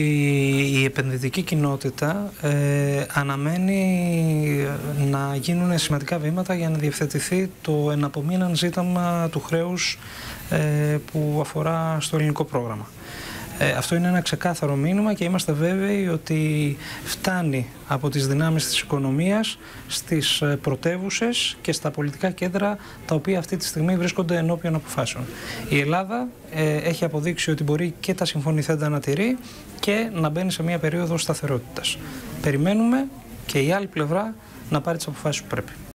Η επενδυτική κοινότητα ε, αναμένει να γίνουν σημαντικά βήματα για να διευθετηθεί το εναπομείναν ζήτημα του χρέους ε, που αφορά στο ελληνικό πρόγραμμα. Ε, αυτό είναι ένα ξεκάθαρο μήνυμα και είμαστε βέβαιοι ότι φτάνει από τις δυνάμεις της οικονομίας στις ε, πρωτεύουσες και στα πολιτικά κέντρα τα οποία αυτή τη στιγμή βρίσκονται ενώπιον αποφάσεων. Η Ελλάδα ε, έχει αποδείξει ότι μπορεί και τα συμφωνηθέντα να τηρεί και να μπαίνει σε μια περίοδο σταθερότητας. Περιμένουμε και η άλλη πλευρά να πάρει τις αποφάσεις που πρέπει.